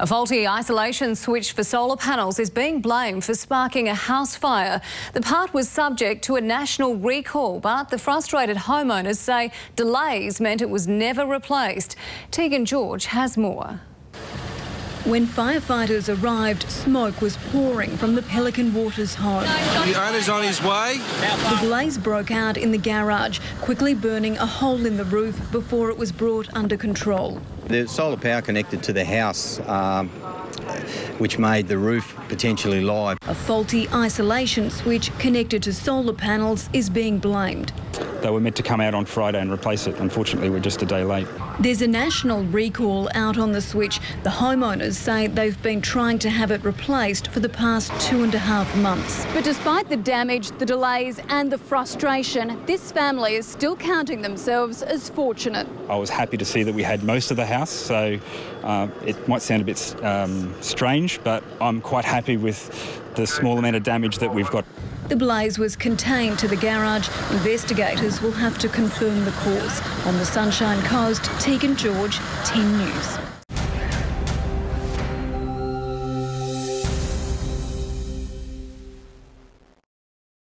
A faulty isolation switch for solar panels is being blamed for sparking a house fire. The part was subject to a national recall, but the frustrated homeowners say delays meant it was never replaced. Tegan George has more. When firefighters arrived, smoke was pouring from the Pelican Waters home. The owner's on his way. The blaze broke out in the garage, quickly burning a hole in the roof before it was brought under control. The solar power connected to the house, um, which made the roof potentially live. A faulty isolation switch connected to solar panels is being blamed. They were meant to come out on Friday and replace it. Unfortunately, we're just a day late. There's a national recall out on the switch. The homeowners say they've been trying to have it replaced for the past two and a half months. But despite the damage, the delays and the frustration, this family is still counting themselves as fortunate. I was happy to see that we had most of the house, so uh, it might sound a bit um, strange, but I'm quite happy with the small amount of damage that we've got. The blaze was contained to the garage. Investigators will have to confirm the cause. On the Sunshine Coast, Tegan George, 10 News.